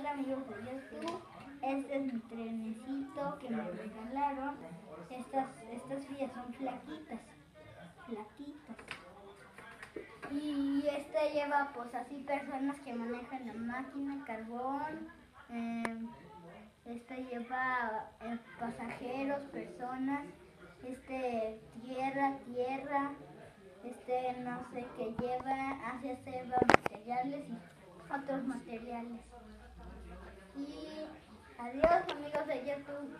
Hola amigos de YouTube, este es mi trenecito que me regalaron. Estas, estas vías son flaquitas, flaquitas. Y este lleva pues así personas que manejan la máquina, carbón. eh, este lleva eh, pasajeros, personas. Este tierra, tierra. Este no sé qué lleva, hace lleva materiales y otros materiales. Y adiós amigos de YouTube.